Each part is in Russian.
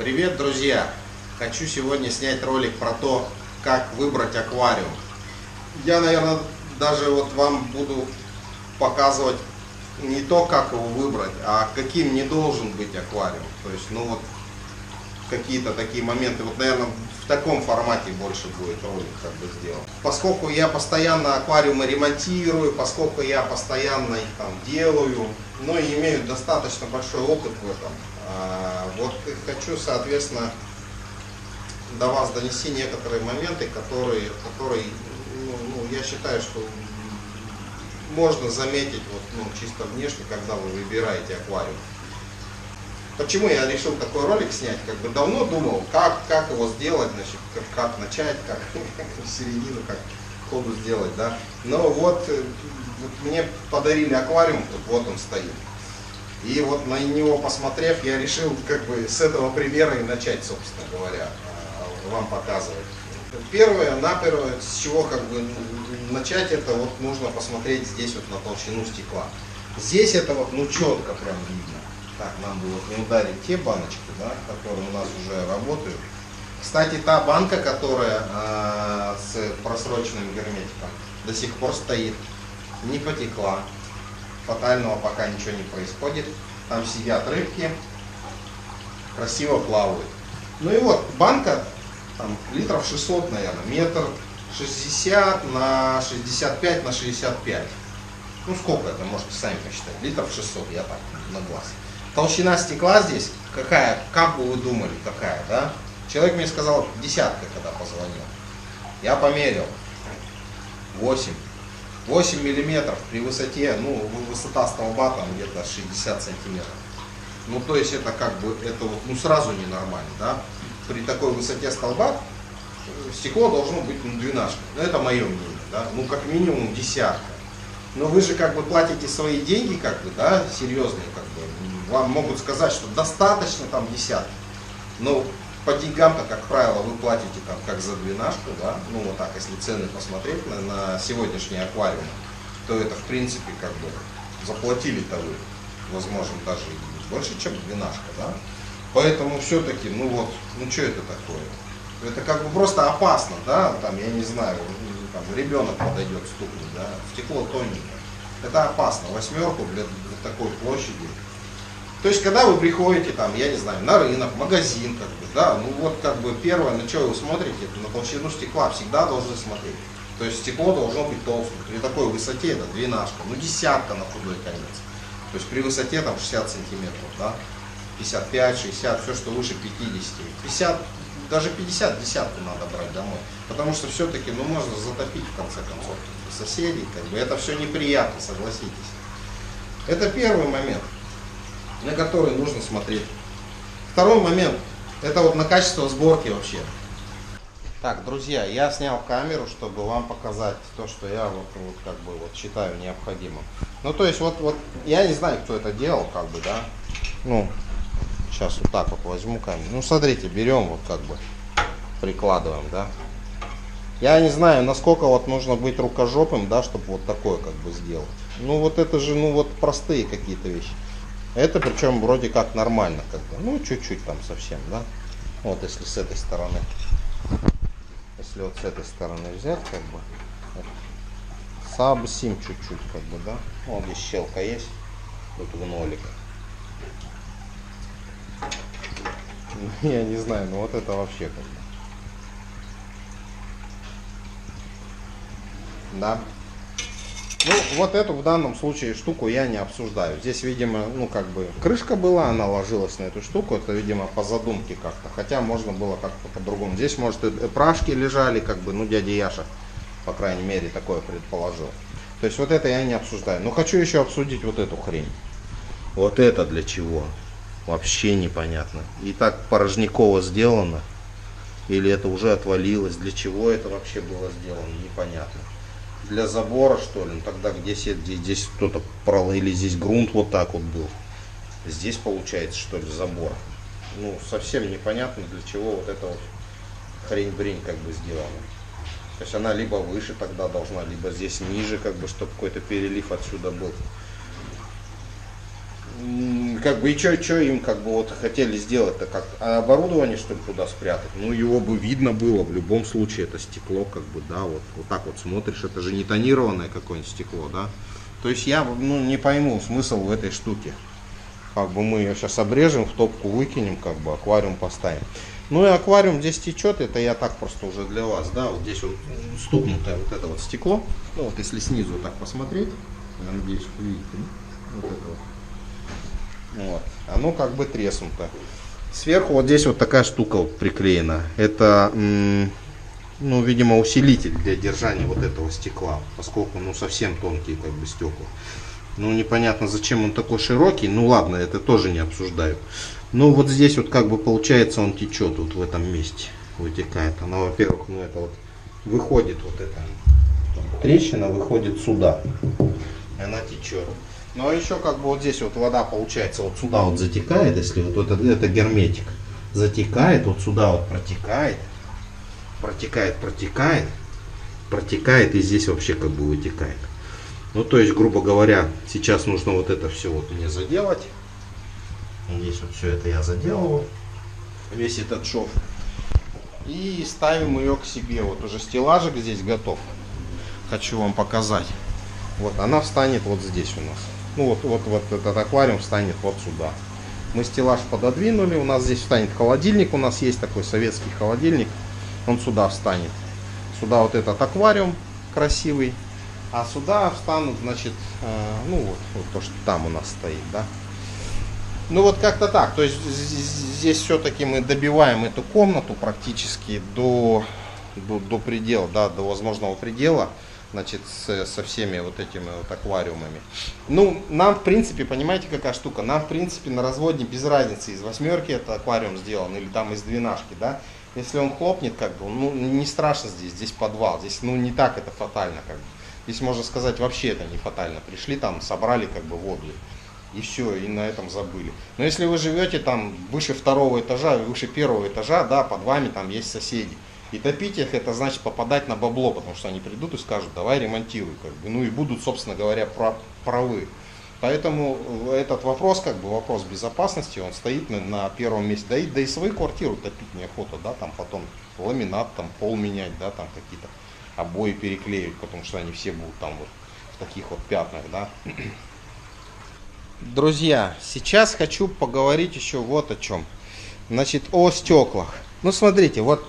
Привет, друзья! Хочу сегодня снять ролик про то, как выбрать аквариум. Я, наверное, даже вот вам буду показывать не то, как его выбрать, а каким не должен быть аквариум. То есть, ну вот, какие-то такие моменты. Вот, наверное, в таком формате больше будет ролик как бы сделан. Поскольку я постоянно аквариумы ремонтирую, поскольку я постоянно их там делаю, ну и имею достаточно большой опыт в этом, вот хочу, соответственно, до вас донести некоторые моменты, которые, которые ну, ну, я считаю, что можно заметить вот, ну, чисто внешне, когда вы выбираете аквариум. Почему я решил такой ролик снять? Как бы давно думал, как, как его сделать, значит, как, как начать, как в середину, как ходу сделать, да. Но вот, э, вот мне подарили аквариум, вот он стоит. И вот на него посмотрев, я решил как бы с этого примера и начать, собственно говоря, э, вам показывать. Первое, наперво, с чего как бы начать, это вот нужно посмотреть здесь вот на толщину стекла. Здесь это вот ну четко прям видно. Так, нам бы вот не ударить те баночки, да, которые у нас уже работают. Кстати, та банка, которая э, с просроченным герметиком, до сих пор стоит, не потекла. Фатального пока ничего не происходит. Там сидят рыбки, красиво плавают. Ну и вот, банка, там, литров 600, наверное, метр 60 на 65 на 65. Ну сколько это, можете сами посчитать. Литров 600, я так, на глаз. Толщина стекла здесь какая, как бы вы думали, какая, да? Человек мне сказал десятка, когда позвонил. Я померил. 8. 8 миллиметров при высоте, ну, высота столба там где-то 60 сантиметров. Ну, то есть это как бы, это вот, ну, сразу ненормально, да? При такой высоте столба стекло должно быть, ну, двенашка. Ну, это мое мнение, да? Ну, как минимум десятка. Но вы же как бы платите свои деньги, как бы, да, серьезные, как бы, вам могут сказать, что достаточно там десятки. Но по деньгам-то, как правило, вы платите там как за двенашку, да, ну вот так, если цены посмотреть на, на сегодняшние аквариумы, то это в принципе как бы заплатили-то вы, возможно, даже больше, чем двенашка, да. Поэтому все-таки, ну вот, ну что это такое? Это как бы просто опасно, да, там, я не знаю, там, ребенок подойдет стукнет, да, стекло тоненькое. Это опасно, восьмерку для, для такой площади то есть, когда вы приходите, там, я не знаю, на рынок, в магазин, как бы, да, ну вот как бы первое, на что вы смотрите, на толщину стекла всегда должны смотреть. То есть стекло должно быть толстым. При такой высоте это двенашка, ну десятка на худой конец. То есть при высоте там 60 сантиметров, да, 55, 60, все, что выше 50. 50, даже 50 десятку надо брать домой. Потому что все-таки, ну можно затопить в конце концов соседей, как бы это все неприятно, согласитесь. Это первый момент на который нужно смотреть. Второй момент, это вот на качество сборки вообще. Так, друзья, я снял камеру, чтобы вам показать то, что я вот, вот как бы вот считаю необходимым. Ну, то есть вот, вот я не знаю, кто это делал, как бы, да. Ну, сейчас вот так вот возьму камеру. Ну, смотрите, берем вот как бы, прикладываем, да. Я не знаю, насколько вот нужно быть рукожопым, да, чтобы вот такое как бы сделать. Ну, вот это же, ну, вот простые какие-то вещи. Это причем вроде как нормально, как бы, ну чуть-чуть там совсем, да. Вот если с этой стороны, если вот с этой стороны взять, как бы, совсем чуть-чуть, как бы, да. Вот здесь щелка есть, тут в нолик. Я не знаю, но вот это вообще как бы. Да. Ну, вот эту в данном случае штуку я не обсуждаю. Здесь, видимо, ну, как бы, крышка была, она ложилась на эту штуку. Это, видимо, по задумке как-то. Хотя можно было как-то по-другому. Здесь, может, и прашки лежали, как бы, ну, дядя Яша, по крайней мере, такое предположил. То есть, вот это я не обсуждаю. Но хочу еще обсудить вот эту хрень. Вот это для чего? Вообще непонятно. И так порожниково сделано. Или это уже отвалилось. Для чего это вообще было сделано? Непонятно для забора, что ли. Ну, тогда где здесь, здесь кто-то пролил, или здесь грунт вот так вот был. Здесь получается, что ли, забор. Ну, совсем непонятно, для чего вот эта вот хрень-брень как бы сделана. То есть она либо выше тогда должна, либо здесь ниже, как бы, чтобы какой-то перелив отсюда был. Как бы и что, что им как бы вот хотели сделать-то, как а оборудование что ли туда спрятать? Ну его бы видно было в любом случае, это стекло как бы, да, вот, вот так вот смотришь, это же не тонированное какое-нибудь стекло, да. То есть я ну, не пойму смысл в этой штуке. Как бы мы ее сейчас обрежем, в топку выкинем, как бы аквариум поставим. Ну и аквариум здесь течет, это я так просто уже для вас, да, вот здесь вот стукнутое вот это вот стекло. Ну вот если снизу так посмотреть, я надеюсь, вы видите, вот это вот вот. Оно как бы треснуто. Сверху вот здесь вот такая штука вот приклеена. Это, ну, видимо, усилитель для держания вот этого стекла, поскольку, ну, совсем тонкие как бы стекла. Ну, непонятно, зачем он такой широкий. Ну, ладно, это тоже не обсуждаю. Ну, вот здесь вот как бы получается он течет вот в этом месте. Вытекает. Она, во-первых, ну, это вот выходит вот эта трещина, выходит сюда. Она течет. Ну а еще как бы вот здесь вот вода получается вот сюда вот затекает, если вот это, это герметик. Затекает, вот сюда вот протекает, протекает, протекает, протекает и здесь вообще как бы вытекает. Ну то есть, грубо говоря, сейчас нужно вот это все вот мне заделать. Здесь вот все это я заделываю, весь этот шов. И ставим ее к себе. Вот уже стеллажик здесь готов. Хочу вам показать. Вот она встанет вот здесь у нас. Ну вот, вот, вот этот аквариум встанет вот сюда. Мы стеллаж пододвинули, у нас здесь встанет холодильник, у нас есть такой советский холодильник, он сюда встанет. Сюда вот этот аквариум красивый, а сюда встанут, значит, э, ну вот, вот то, что там у нас стоит, да. Ну вот как-то так, то есть здесь все-таки мы добиваем эту комнату практически до, до, до предела, да, до возможного предела значит, с, со всеми вот этими вот аквариумами. Ну, нам, в принципе, понимаете, какая штука? Нам, в принципе, на разводне без разницы, из восьмерки это аквариум сделан или там из двенашки, да? Если он хлопнет, как бы, ну, не страшно здесь, здесь подвал, здесь, ну, не так это фатально, как бы. Здесь, можно сказать, вообще это не фатально. Пришли там, собрали, как бы, воду, и все, и на этом забыли. Но если вы живете там выше второго этажа, выше первого этажа, да, под вами там есть соседи, и топить их это значит попадать на бабло, потому что они придут и скажут, давай ремонтируй, как бы, ну и будут, собственно говоря, правы. Поэтому этот вопрос, как бы вопрос безопасности, он стоит на, на первом месте. Да и, да и свою квартиру топить неохота, да, там потом ламинат, там пол менять, да, там какие-то обои переклеивать, потому что они все будут там вот в таких вот пятнах, да. Друзья, сейчас хочу поговорить еще вот о чем. Значит, о стеклах. Ну, смотрите, вот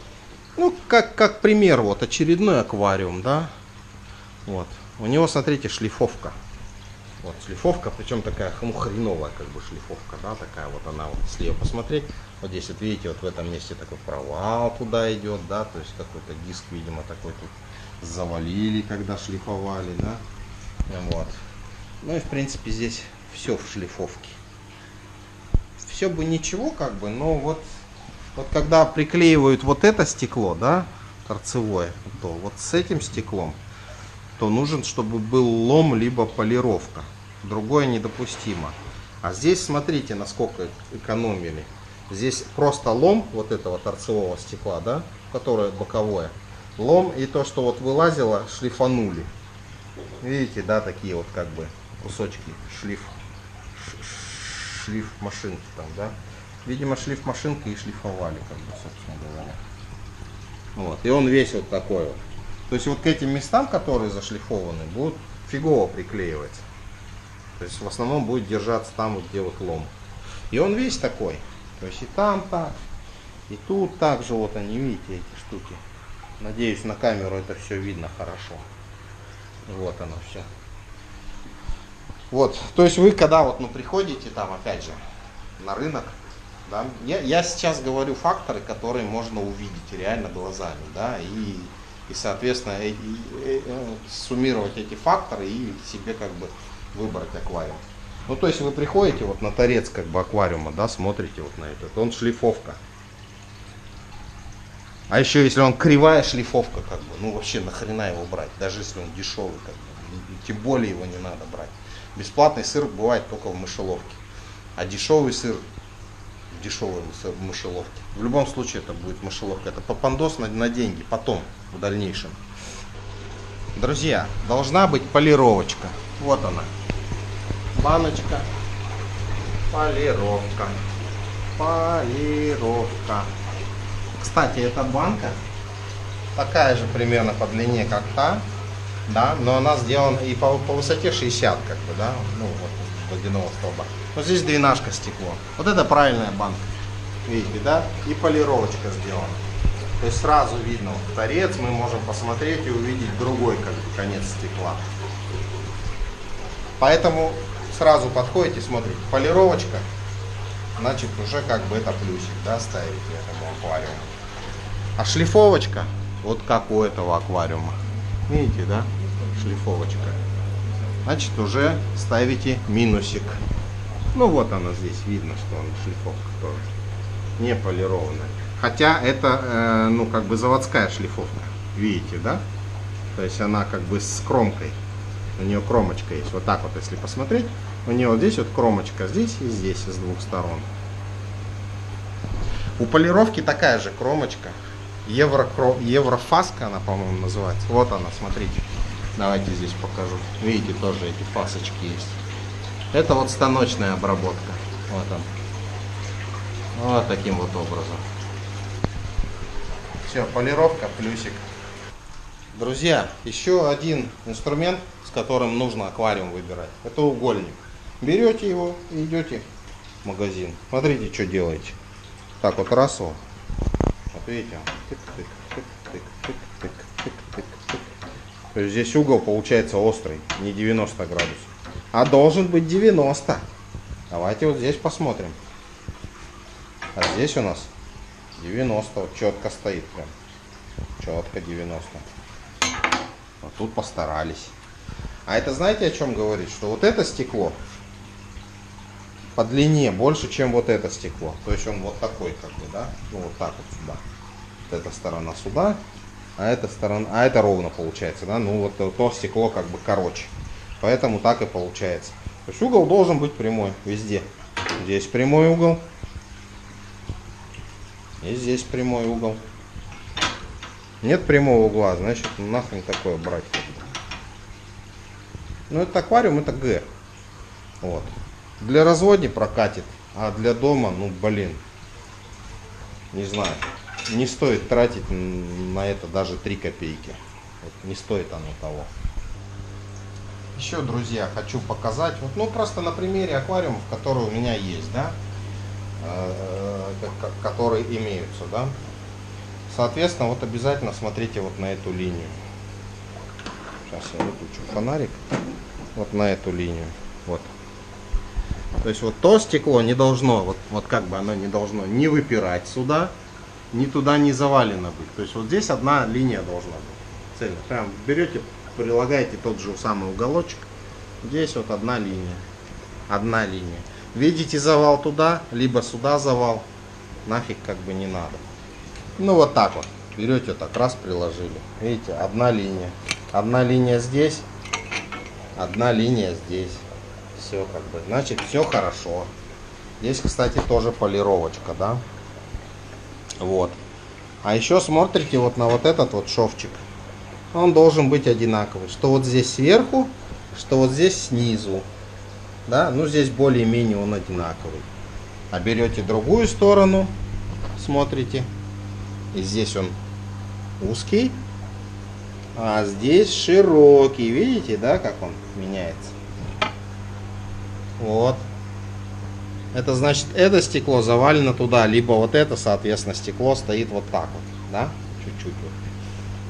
ну, как, как пример, вот очередной аквариум, да. Вот. У него, смотрите, шлифовка. Вот шлифовка, причем такая, ну, хреновая как бы шлифовка, да, такая вот она, вот, если посмотреть, вот здесь вот видите, вот в этом месте такой провал туда идет, да, то есть какой-то диск, видимо, такой тут завалили, когда шлифовали, да, вот. Ну и в принципе здесь все в шлифовке. Все бы ничего, как бы, но вот вот когда приклеивают вот это стекло, да, торцевое, то вот с этим стеклом, то нужен, чтобы был лом либо полировка. Другое недопустимо. А здесь смотрите, насколько экономили. Здесь просто лом вот этого торцевого стекла, да, которое боковое. Лом и то, что вот вылазило, шлифанули. Видите, да, такие вот как бы кусочки шлиф, шлиф машинки там, да. Видимо, шлиф машинкой и шлифовали, как бы, собственно говоря. Вот. И он весь вот такой вот. То есть вот к этим местам, которые зашлифованы, будут фигово приклеиваться. То есть в основном будет держаться там, вот, где вот лом. И он весь такой. То есть и там так, и тут также вот они, видите, эти штуки. Надеюсь, на камеру это все видно хорошо. Вот оно все. Вот, то есть вы когда вот, ну, приходите там, опять же, на рынок, да? Я, я сейчас говорю факторы, которые можно увидеть реально глазами, да, и, и соответственно, и, и, и, э, суммировать эти факторы и себе как бы выбрать аквариум. Ну, то есть вы приходите вот на торец как бы аквариума, да, смотрите вот на этот, он шлифовка. А еще если он кривая шлифовка, как бы, ну вообще нахрена его брать, даже если он дешевый, как бы, тем более его не надо брать. Бесплатный сыр бывает только в мышеловке, а дешевый сыр дешевой мышеловки. В любом случае это будет мышеловка. Это попандос на, на деньги потом, в дальнейшем. Друзья, должна быть полировочка. Вот она. Баночка. Полировка. Полировка. Кстати, эта банка такая же примерно по длине, как та, да, но она сделана и по, по высоте 60, как бы, да, ну, вот, водяного столба. Но здесь двенашка стекло. Вот это правильная банка. Видите, да? И полировочка сделана. То есть сразу видно вот торец, мы можем посмотреть и увидеть другой как бы, конец стекла. Поэтому сразу подходите, смотрите, полировочка, значит уже как бы это плюсик, да, ставите этому аквариуму. А шлифовочка, вот как у этого аквариума. Видите, да? Шлифовочка. Значит, уже ставите минусик. Ну вот она здесь, видно, что он шлифовка тоже. Не полированная. Хотя это, э, ну, как бы заводская шлифовка. Видите, да? То есть она как бы с кромкой. У нее кромочка есть. Вот так вот, если посмотреть. У нее вот здесь вот кромочка, здесь и здесь, с двух сторон. У полировки такая же кромочка. Евро, еврофаска она, по-моему, называется. Вот она, смотрите. Давайте здесь покажу. Видите, тоже эти фасочки есть. Это вот станочная обработка. Вот он. Вот таким вот образом. Все, полировка, плюсик. Друзья, еще один инструмент, с которым нужно аквариум выбирать. Это угольник. Берете его и идете в магазин. Смотрите, что делаете. Так вот раз его. Вот видите, То есть здесь угол получается острый, не 90 градусов. А должен быть 90. Давайте вот здесь посмотрим. А здесь у нас 90, вот четко стоит прям. Четко 90. Вот тут постарались. А это знаете о чем говорит? Что вот это стекло по длине больше, чем вот это стекло. То есть он вот такой как бы, да? Ну вот так вот сюда. Вот эта сторона сюда, а эта сторона, а это ровно получается, да? Ну вот то стекло как бы короче. Поэтому так и получается. То есть угол должен быть прямой везде. Здесь прямой угол. И здесь прямой угол. Нет прямого угла, значит нахрен такое брать. Ну это аквариум, это Г. Вот. Для разводни прокатит, а для дома, ну блин, не знаю, не стоит тратить на это даже 3 копейки. Не стоит оно того. Еще, друзья, хочу показать, вот, ну просто на примере аквариумов, которые у меня есть, да, э, э, которые имеются, да. Соответственно, вот обязательно смотрите вот на эту линию. Сейчас я выключу фонарик. Вот на эту линию. Вот. То есть вот то стекло не должно, вот, вот как бы оно не должно не выпирать сюда, ни туда не завалено быть. То есть вот здесь одна линия должна быть. Цельно. Прям берете, прилагаете тот же самый уголочек. Здесь вот одна линия. Одна линия. Видите завал туда, либо сюда завал. Нафиг как бы не надо. Ну вот так вот. Берете так, раз приложили. Видите, одна линия. Одна линия здесь, одна линия здесь все как бы. Значит, все хорошо. Здесь, кстати, тоже полировочка, да? Вот. А еще смотрите вот на вот этот вот шовчик. Он должен быть одинаковый. Что вот здесь сверху, что вот здесь снизу. Да? Ну, здесь более-менее он одинаковый. А берете другую сторону, смотрите. И здесь он узкий, а здесь широкий. Видите, да, как он меняется? Вот. Это значит, это стекло завалено туда, либо вот это, соответственно, стекло стоит вот так вот, да, чуть-чуть вот.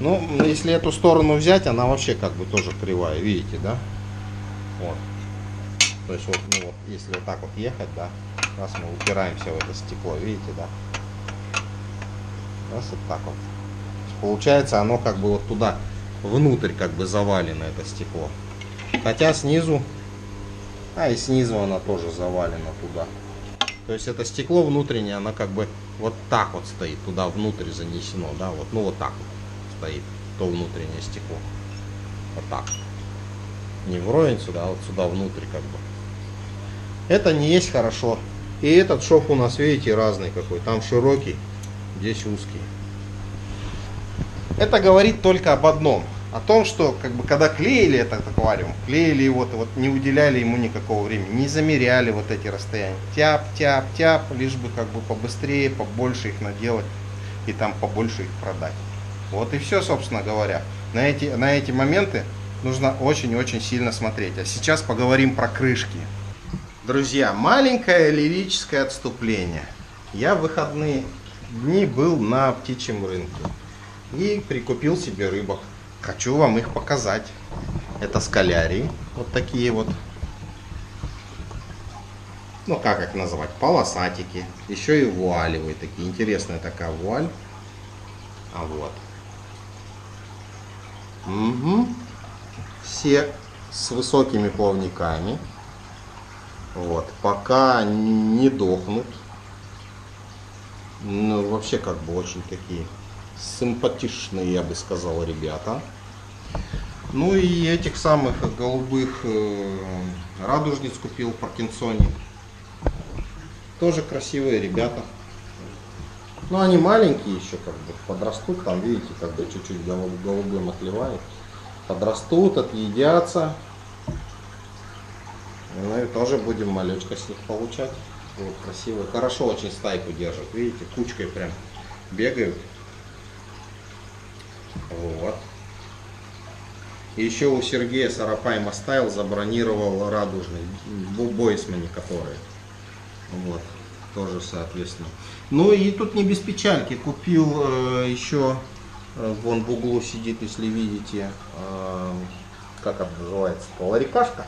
Ну, если эту сторону взять, она вообще как бы тоже кривая, видите, да? Вот. То есть вот, ну вот, если вот так вот ехать, да, раз мы упираемся в это стекло, видите, да? Раз вот так вот. Получается, оно как бы вот туда, внутрь как бы завалено это стекло. Хотя снизу а и снизу она тоже завалена туда. То есть это стекло внутреннее, оно как бы вот так вот стоит, туда внутрь занесено, да, вот, ну вот так вот стоит, то внутреннее стекло. Вот так. Не вровень сюда, а вот сюда внутрь как бы. Это не есть хорошо. И этот шов у нас, видите, разный какой. Там широкий, здесь узкий. Это говорит только об одном. о том, что как бы когда клеили этот аквариум, клеили его, вот не уделяли ему никакого времени, не замеряли вот эти расстояния. Тяп, тяп, тяп, лишь бы как бы побыстрее, побольше их наделать и там побольше их продать. Вот и все, собственно говоря. На эти, на эти моменты нужно очень-очень сильно смотреть. А сейчас поговорим про крышки. Друзья, маленькое лирическое отступление. Я в выходные дни был на птичьем рынке и прикупил себе рыбок. Хочу вам их показать. Это скалярии, вот такие вот. Ну, как их называть? Полосатики. Еще и вуалевые такие. Интересная такая вуаль. А вот. Угу. Все с высокими плавниками. Вот. Пока не дохнут. Ну, вообще, как бы, очень такие симпатичные, я бы сказал, ребята. Ну и этих самых голубых э, радужниц купил Паркинсоне. Тоже красивые ребята. Ну они маленькие еще, как бы подрастут, там видите, как бы чуть-чуть голубым отливает. Подрастут, отъедятся. Ну и тоже будем малючка с них получать. Вот красивые. Хорошо очень стайку держат. Видите, кучкой прям бегают. Вот. Еще у Сергея Сарапай Мастайл забронировал радужный, бойсмани которые. Вот, тоже соответственно. Ну и тут не без печальки. Купил э, еще, э, вон в углу сидит, если видите, э, как это называется, ларикашка.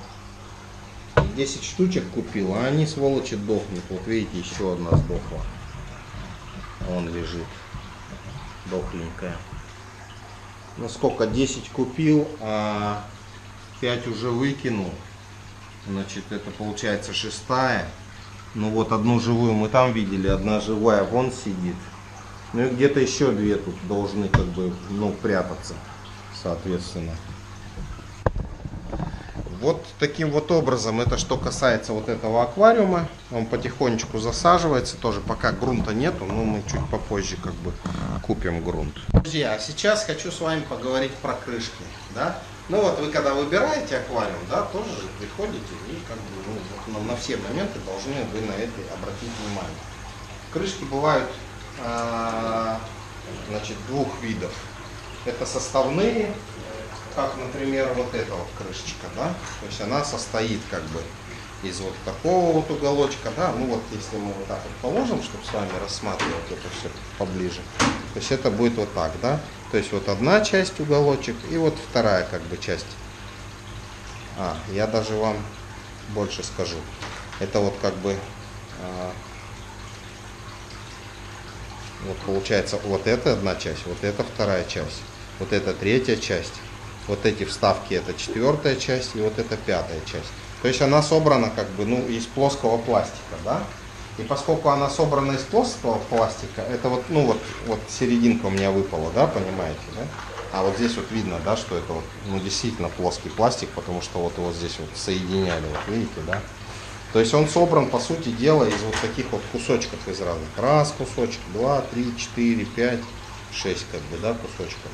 10 штучек купил, а они, сволочи, дохнут. Вот видите, еще одна сдохла. Он лежит, дохленькая ну сколько, 10 купил, а 5 уже выкинул. Значит, это получается шестая. Ну вот одну живую мы там видели, одна живая вон сидит. Ну и где-то еще две тут должны как бы, ну, прятаться, соответственно. Вот таким вот образом, это что касается вот этого аквариума, он потихонечку засаживается, тоже пока грунта нету, но мы чуть попозже как бы купим грунт. Друзья, а сейчас хочу с вами поговорить про крышки, да. Ну вот вы когда выбираете аквариум, да, тоже же приходите и как бы ну, на, все моменты должны вы на это обратить внимание. Крышки бывают, э, значит, двух видов. Это составные как, например, вот эта вот крышечка, да, то есть она состоит как бы из вот такого вот уголочка, да, ну вот если мы вот так вот положим, чтобы с вами рассматривать это все поближе, то есть это будет вот так, да, то есть вот одна часть уголочек и вот вторая как бы часть. А, я даже вам больше скажу, это вот как бы, а, вот получается вот это одна часть, вот это вторая часть, вот это третья часть, вот эти вставки это четвертая часть и вот это пятая часть. То есть она собрана как бы ну, из плоского пластика, да? И поскольку она собрана из плоского пластика, это вот, ну вот, вот серединка у меня выпала, да, понимаете, да? А вот здесь вот видно, да, что это вот, ну, действительно плоский пластик, потому что вот его здесь вот соединяли, вот видите, да? То есть он собран, по сути дела, из вот таких вот кусочков из разных. Раз кусочек, два, три, четыре, пять, шесть, как бы, да, кусочков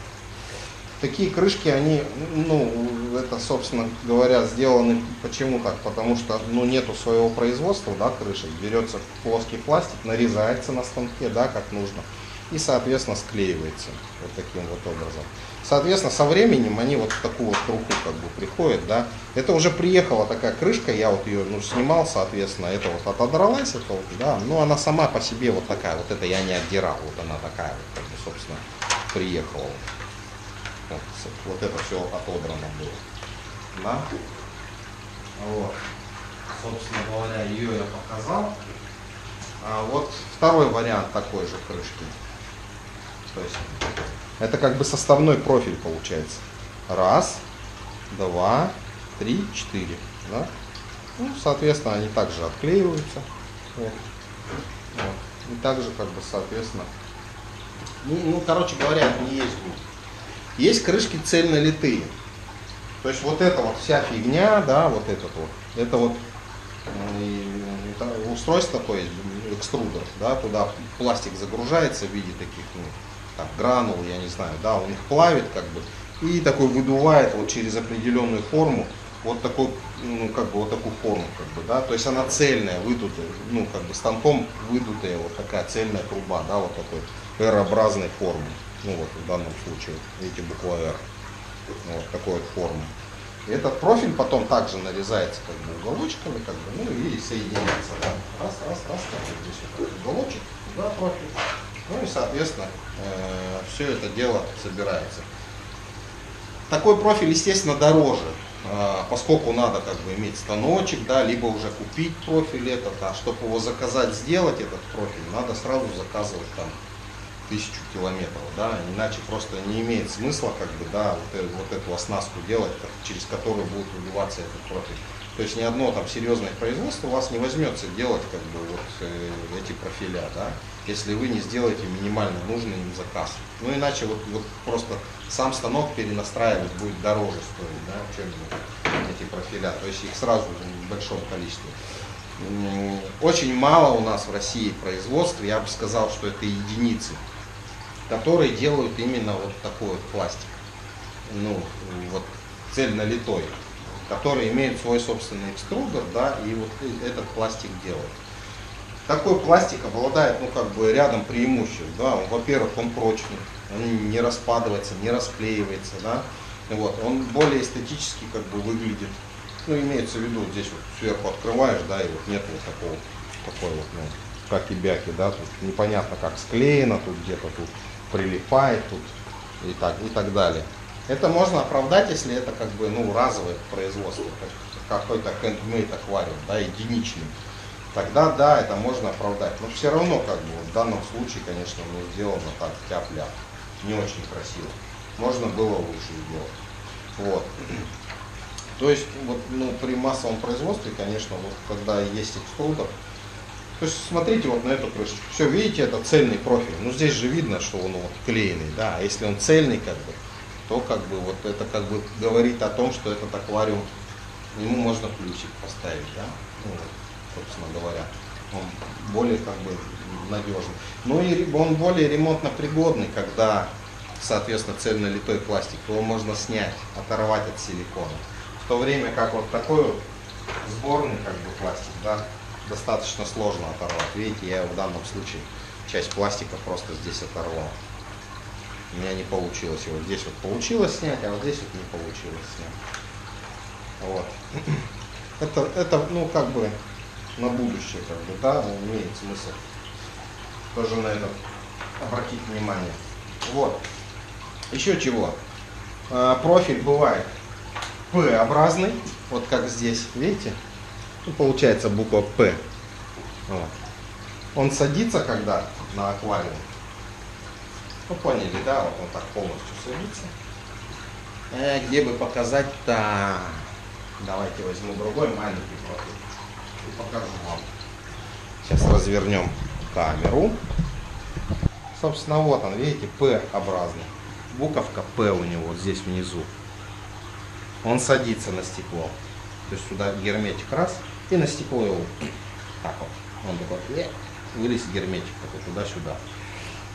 такие крышки, они, ну, это, собственно говоря, сделаны почему так? Потому что, ну, нету своего производства, да, крышек. Берется плоский пластик, нарезается на станке, да, как нужно. И, соответственно, склеивается вот таким вот образом. Соответственно, со временем они вот в такую вот труху как бы приходят, да. Это уже приехала такая крышка, я вот ее, ну, снимал, соответственно, это вот отодралась, это вот, да. Ну, она сама по себе вот такая, вот это я не отдирал, вот она такая вот, как бы, собственно, приехала. Вот, вот это все отобрано было. Да? Вот. Собственно говоря, ее я показал. А вот второй вариант такой же крышки. То есть это как бы составной профиль получается. Раз, два, три, четыре. Да? Ну, соответственно, они также отклеиваются. Вот. Вот. И также, как бы, соответственно, ну, ну короче говоря, не есть есть крышки цельнолитые. То есть вот эта вот вся фигня, да, вот этот вот, это вот это устройство такое, экструдер, да, туда пластик загружается в виде таких, ну, там, гранул, я не знаю, да, он их плавит, как бы, и такой выдувает вот через определенную форму вот такой, ну, как бы вот такую форму, как бы, да, то есть она цельная, выдутая, ну, как бы станком выдутая вот такая цельная труба, да, вот такой R-образной формы, ну, вот в данном случае, видите, буква R, вот такой вот формы. И этот профиль потом также нарезается как бы уголочками, как бы, ну и соединяется. Да. Раз, раз, раз, как бы здесь вот уголочек, да, профиль. Ну и соответственно э, все это дело собирается. Такой профиль, естественно, дороже, э, поскольку надо как бы иметь станочек, да, либо уже купить профиль этот, а чтобы его заказать, сделать этот профиль, надо сразу заказывать там тысячу километров, да, иначе просто не имеет смысла, как бы, да, вот, вот эту оснастку делать, через которую будет выбиваться этот профиль. То есть ни одно там серьезное производство у вас не возьмется делать как бы вот э, эти профиля, да, если вы не сделаете минимально нужный им заказ. Ну иначе вот, вот просто сам станок перенастраивать будет дороже стоить, да, чем эти профиля. То есть их сразу в большом количестве. Очень мало у нас в России производств, я бы сказал, что это единицы которые делают именно вот такой вот пластик, ну, вот цельнолитой, который имеет свой собственный экструдер, да, и вот этот пластик делает. Такой пластик обладает, ну, как бы рядом преимуществ, да, во-первых, он прочный, он не распадывается, не расклеивается, да, вот, он более эстетически как бы выглядит, ну, имеется в виду, здесь вот сверху открываешь, да, и вот нет вот такого, такой вот, ну, как и бяки, да, тут непонятно как склеено, тут где-то тут прилипает тут и так, и так далее. Это можно оправдать, если это как бы ну, разовое производство, какой-то handmade аквариум, да, единичный. Тогда да, это можно оправдать. Но все равно, как бы, в данном случае, конечно, ну, сделано так, тяп-ляп. Не очень красиво. Можно было лучше сделать. Вот. То есть, вот, ну, при массовом производстве, конечно, вот когда есть экструдер, то есть смотрите вот на эту крышечку. Все, видите, это цельный профиль. Ну здесь же видно, что он вот клеенный, да. А если он цельный, как бы, то как бы вот это как бы говорит о том, что этот аквариум, ему можно плюсик поставить, да. Ну, собственно говоря. Он более как бы надежный. Ну и он более ремонтно пригодный, когда, соответственно, цельнолитой пластик, его можно снять, оторвать от силикона. В то время как вот такой вот сборный как бы пластик, да, достаточно сложно оторвать. Видите, я в данном случае часть пластика просто здесь оторвал. У меня не получилось его. Здесь вот получилось снять, а вот здесь вот не получилось снять. Вот. Это, это, ну, как бы на будущее, как бы, да, имеет смысл тоже на это обратить внимание. Вот. Еще чего. А, профиль бывает П-образный, вот как здесь, видите? Ну, получается буква П. Вот. Он садится когда на аквариум. Ну поняли, да? Вот он так полностью садится. Э, где бы показать-то? Давайте возьму другой маленький профиль и покажу вам. Сейчас развернем камеру. Собственно, вот он, видите, П-образный. Буковка П у него здесь внизу. Он садится на стекло. То есть сюда герметик раз и на стекло его. Так вот. Он такой, вылез герметик такой туда-сюда.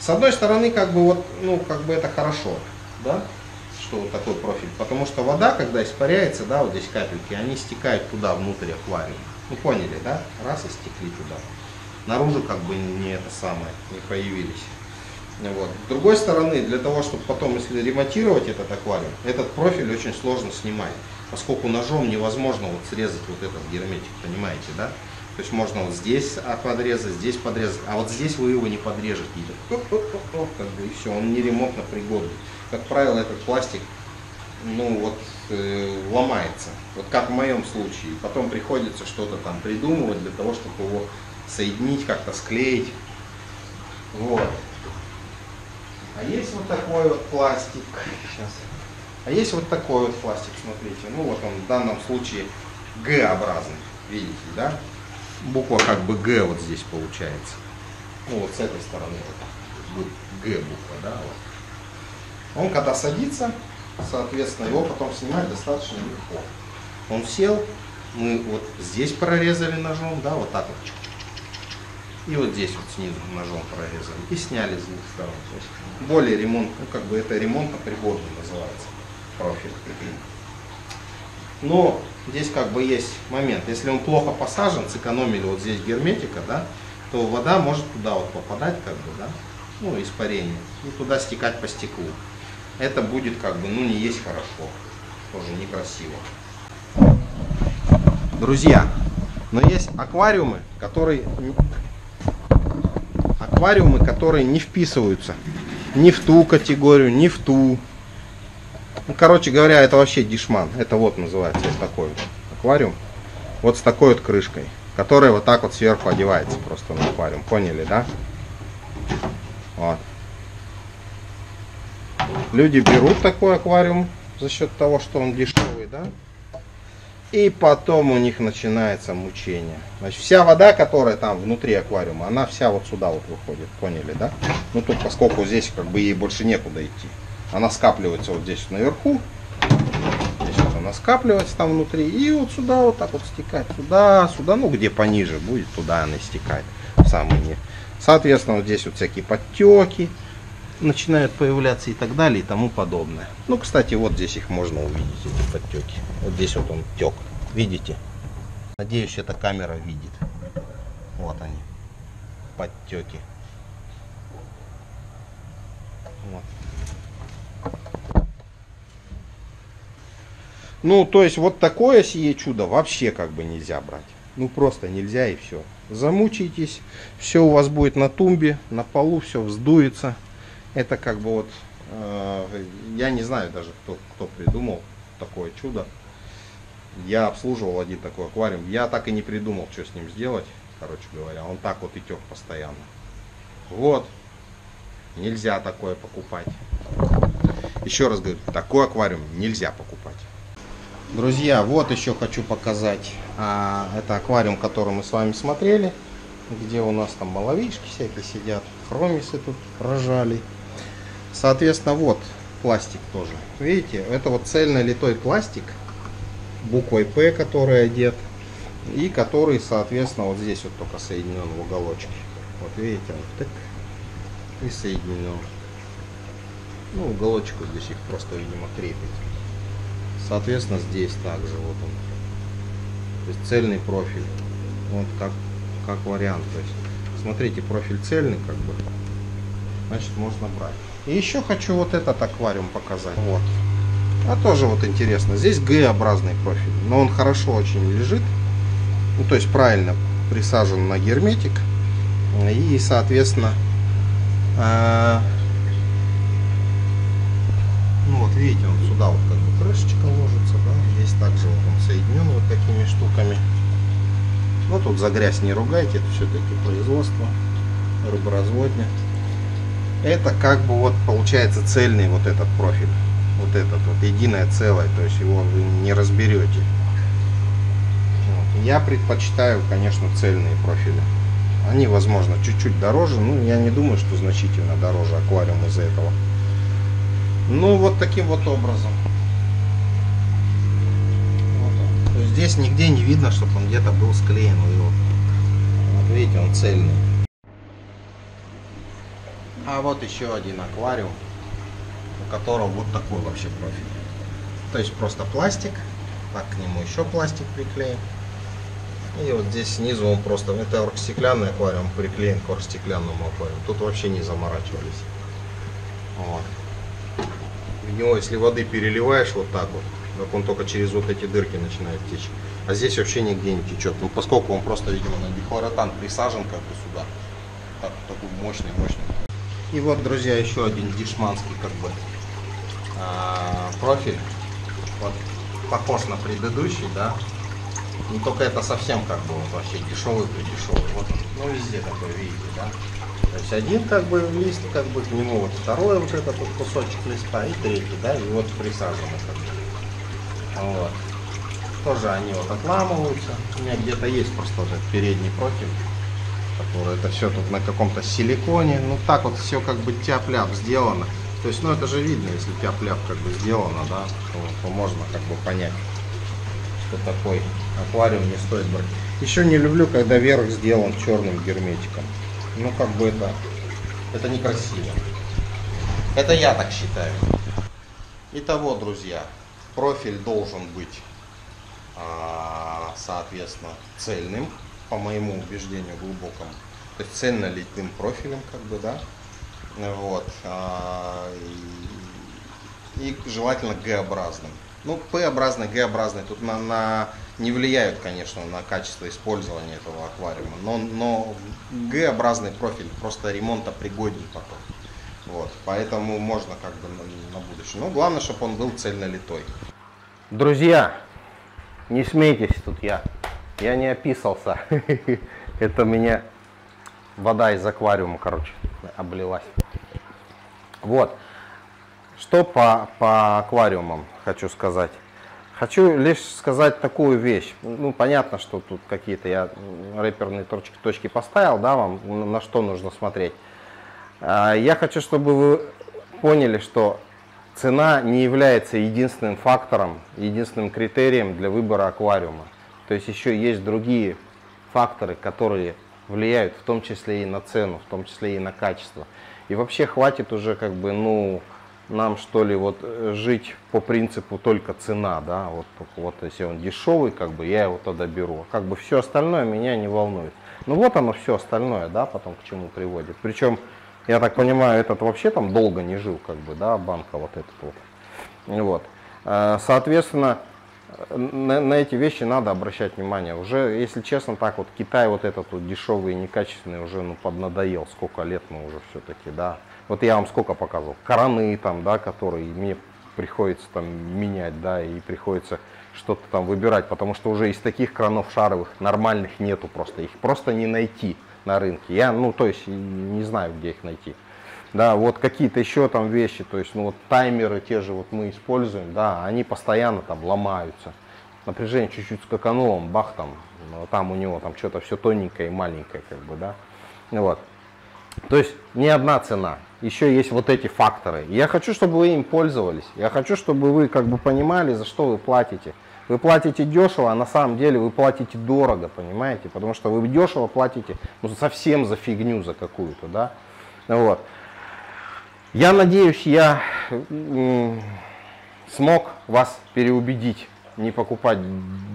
С одной стороны, как бы вот, ну, как бы это хорошо, да, что вот такой профиль. Потому что вода, когда испаряется, да, вот здесь капельки, они стекают туда, внутрь аквариума. Ну, поняли, да? Раз и стекли туда. Наружу как бы не это самое, не появились. Вот. С другой стороны, для того, чтобы потом, если ремонтировать этот аквариум, этот профиль очень сложно снимать, поскольку ножом невозможно вот срезать вот этот герметик, понимаете, да? То есть можно вот здесь подрезать, здесь подрезать, а вот здесь вы его не подрежете. Как бы и все, он не ремонтно пригодный. Как правило, этот пластик ну вот э, ломается. Вот как в моем случае. Потом приходится что-то там придумывать для того, чтобы его соединить, как-то склеить. Вот. А есть вот такой вот пластик. Сейчас. А есть вот такой вот пластик, смотрите. Ну вот он в данном случае Г-образный. Видите, да? Буква как бы Г вот здесь получается. Ну вот с этой стороны вот Г буква, да? Вот. Он когда садится, соответственно, его потом снимать достаточно легко. Он сел, мы вот здесь прорезали ножом, да, вот так вот и вот здесь вот снизу ножом прорезали. И сняли с двух сторон. То есть более ремонт, ну как бы это ремонтно пригодно называется. Профиль. Но здесь как бы есть момент. Если он плохо посажен, сэкономили вот здесь герметика, да, то вода может туда вот попадать, как бы, да, ну, испарение, и туда стекать по стеклу. Это будет как бы, ну, не есть хорошо, тоже некрасиво. Друзья, но есть аквариумы, которые аквариумы, которые не вписываются ни в ту категорию, ни в ту. Ну, короче говоря, это вообще дишман. Это вот называется вот такой вот аквариум. Вот с такой вот крышкой, которая вот так вот сверху одевается просто на аквариум. Поняли, да? Вот. Люди берут такой аквариум за счет того, что он дешевый, да? И потом у них начинается мучение. Значит, вся вода, которая там внутри аквариума, она вся вот сюда вот выходит. Поняли, да? Ну тут, поскольку здесь как бы ей больше некуда идти. Она скапливается вот здесь наверху. Здесь вот она скапливается там внутри. И вот сюда вот так вот стекать. Сюда, сюда, ну где пониже будет, туда она стекает. В самый. Соответственно, вот здесь вот всякие подтеки начинают появляться и так далее и тому подобное. Ну, кстати, вот здесь их можно увидеть, эти подтеки. Вот здесь вот он тек. Видите? Надеюсь, эта камера видит. Вот они. Подтеки. Ну, то есть вот такое сие чудо вообще как бы нельзя брать. Ну, просто нельзя и все. Замучитесь, все у вас будет на тумбе, на полу все вздуется. Это как бы вот, э, я не знаю даже, кто, кто придумал такое чудо. Я обслуживал один такой аквариум. Я так и не придумал, что с ним сделать, короче говоря. Он так вот и тек постоянно. Вот. Нельзя такое покупать. Еще раз говорю, такой аквариум нельзя покупать. Друзья, вот еще хочу показать. А, это аквариум, который мы с вами смотрели. Где у нас там маловички всякие сидят. Хромисы тут рожали. Соответственно, вот пластик тоже. Видите, это вот цельно литой пластик буквой П, который одет. И который, соответственно, вот здесь вот только соединен в уголочке. Вот видите, вот так. И соединен. Ну, уголочек вот здесь их просто, видимо, крепит. Соответственно, здесь также вот он. То есть цельный профиль. Вот как, как вариант. То есть, смотрите, профиль цельный, как бы. Значит, можно брать. И еще хочу вот этот аквариум показать. Вот. А тоже вот интересно. Здесь Г-образный профиль. Но он хорошо очень лежит. Ну, то есть правильно присажен на герметик. И, соответственно, э, ну вот видите, он сюда вот как бы крышечка ложится, да. Здесь также вот он соединен вот такими штуками. Ну тут за грязь не ругайте, это все-таки производство рыборазводня это как бы вот получается цельный вот этот профиль. Вот этот вот единое целое, то есть его вы не разберете. Вот. Я предпочитаю, конечно, цельные профили. Они, возможно, чуть-чуть дороже, но я не думаю, что значительно дороже аквариум из-за этого. Ну, вот таким вот образом. Вот То есть здесь нигде не видно, чтобы он где-то был склеен. Вот, вот видите, он цельный. А вот еще один аквариум, у которого вот такой вообще профиль. То есть просто пластик, так к нему еще пластик приклеен. И вот здесь снизу он просто, это стеклянный аквариум, приклеен к стеклянному аквариуму. Тут вообще не заморачивались. Вот. В него, если воды переливаешь вот так вот, так он только через вот эти дырки начинает течь. А здесь вообще нигде не течет. Ну, поскольку он просто, видимо, на дихлоротан присажен как бы сюда. Так, такой мощный, мощный. И вот, друзья, еще один дешманский как бы а, профиль. Вот, похож на предыдущий, да. Не только это совсем как бы вот вообще дешевый придешевый. Вот, ну везде такой, видите, да. То есть один как бы лист, как бы к нему вот второй вот этот вот кусочек листа и третий, да, и вот присажено как бы. Вот. Тоже они вот отламываются. У меня где-то есть просто этот передний профиль который это все тут на каком-то силиконе. Ну так вот все как бы тяп-ляп сделано. То есть, ну это же видно, если тяп-ляп как бы сделано, да, то, то можно как бы понять, что такой аквариум не стоит брать. Еще не люблю, когда верх сделан черным герметиком. Ну как бы это, это некрасиво. Это я так считаю. Итого, друзья, профиль должен быть, а, соответственно, цельным, по моему убеждению глубокому. То есть цельнолитным профилем, как бы, да. Вот. а, И, желательно Г-образным. Ну, П-образный, Г-образный тут на, на, не влияют, конечно, на качество использования этого аквариума, но, но Г-образный профиль просто ремонта пригоден потом. Вот, поэтому можно как бы на, на будущее. Но главное, чтобы он был цельнолитой. Друзья, не смейтесь тут я. Я не описался. Это меня вода из аквариума, короче, облилась. Вот. Что по, по аквариумам хочу сказать. Хочу лишь сказать такую вещь. Ну, понятно, что тут какие-то я рэперные точки, точки поставил, да, вам на что нужно смотреть. А, я хочу, чтобы вы поняли, что цена не является единственным фактором, единственным критерием для выбора аквариума. То есть еще есть другие факторы, которые влияют в том числе и на цену, в том числе и на качество. И вообще хватит уже как бы, ну, нам что ли вот жить по принципу только цена, да, вот, вот если он дешевый, как бы я его тогда беру, как бы все остальное меня не волнует. Ну вот оно все остальное, да, потом к чему приводит. Причем, я так понимаю, этот вообще там долго не жил, как бы, да, банка вот этот вот. Вот. Э, соответственно, на, на эти вещи надо обращать внимание. Уже, если честно, так вот Китай вот этот вот дешевый и некачественный уже ну, поднадоел. Сколько лет мы уже все-таки, да. Вот я вам сколько показывал. Кораны там, да, которые мне приходится там менять, да, и приходится что-то там выбирать, потому что уже из таких кранов шаровых нормальных нету просто. Их просто не найти на рынке. Я, ну, то есть, не знаю, где их найти. Да, вот какие-то еще там вещи, то есть, ну вот таймеры те же вот мы используем, да, они постоянно там ломаются. Напряжение чуть-чуть скакануло, бах там, ну, там у него там что-то все тоненькое и маленькое, как бы, да. Вот. То есть не одна цена, еще есть вот эти факторы. Я хочу, чтобы вы им пользовались. Я хочу, чтобы вы как бы понимали, за что вы платите. Вы платите дешево, а на самом деле вы платите дорого, понимаете? Потому что вы дешево платите ну, совсем за фигню, за какую-то, да? Вот. Я надеюсь, я смог вас переубедить не покупать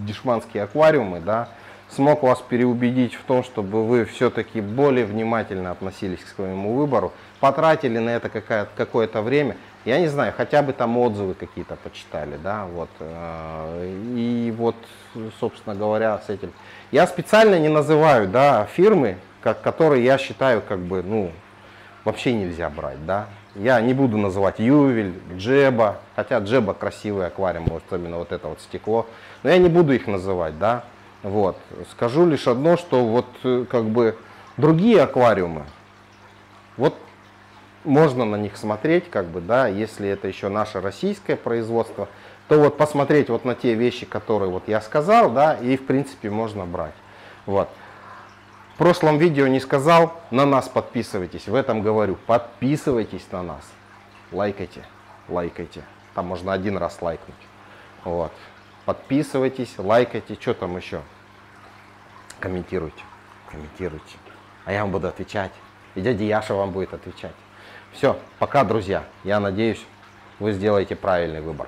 дешманские аквариумы, да, смог вас переубедить в том, чтобы вы все-таки более внимательно относились к своему выбору, потратили на это какое-то время, я не знаю, хотя бы там отзывы какие-то почитали, да, вот, э, и вот, собственно говоря, с этим. Я специально не называю, да, фирмы, как, которые я считаю, как бы, ну, вообще нельзя брать, да, я не буду называть Ювель, Джеба, хотя Джеба красивый аквариум, вот именно вот это вот стекло. Но я не буду их называть, да. Вот. Скажу лишь одно, что вот э, как бы другие аквариумы, вот можно на них смотреть, как бы, да, если это еще наше российское производство, то вот посмотреть вот на те вещи, которые вот я сказал, да, и в принципе можно брать. Вот прошлом видео не сказал, на нас подписывайтесь. В этом говорю, подписывайтесь на нас. Лайкайте, лайкайте. Там можно один раз лайкнуть. Вот. Подписывайтесь, лайкайте. Что там еще? Комментируйте, комментируйте. А я вам буду отвечать. И дядя Яша вам будет отвечать. Все, пока, друзья. Я надеюсь, вы сделаете правильный выбор.